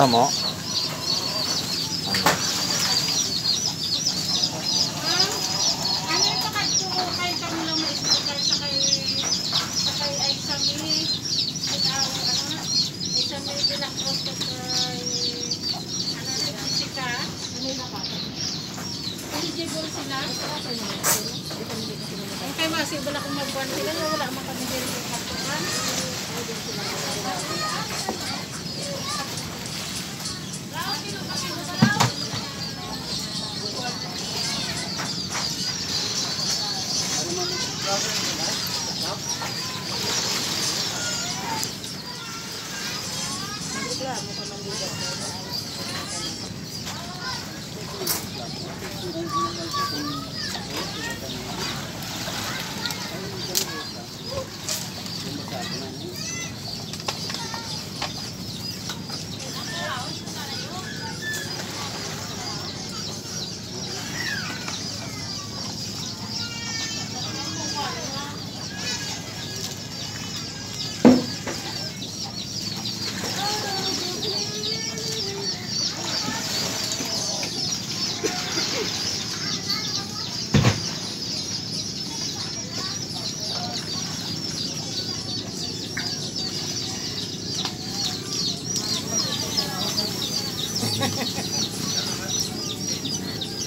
Damo? Ano? Ano ito kadto ko kay kami lang ma-explicar sa kay sa kay ay sa mi itaw ano na ay sa mi binakros ko kay ano ni Jessica ano na ka eligible sila Okay, masi wala kong magbuwan sila wala man kami din sa katuan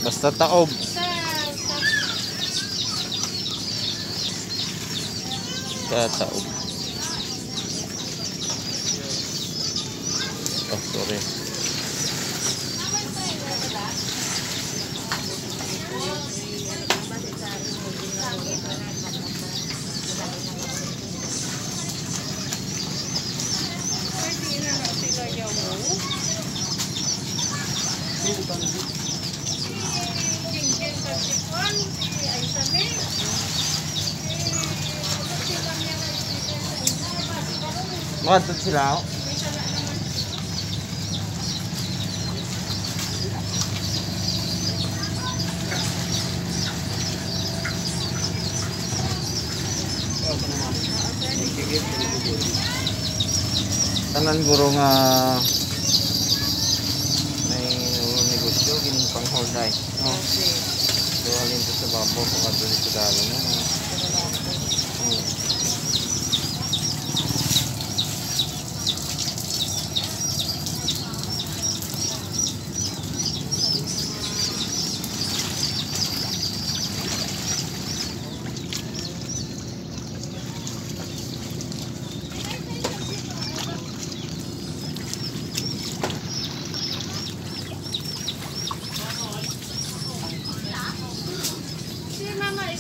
Basta taob. sa sa Kaya taob. Oh, sorry. pwede na ร้อนจนที่แล้ว tanan guro nga may negosyo gin pang holday no so alin sa babo ko kadto sa dalo no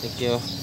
Thank you.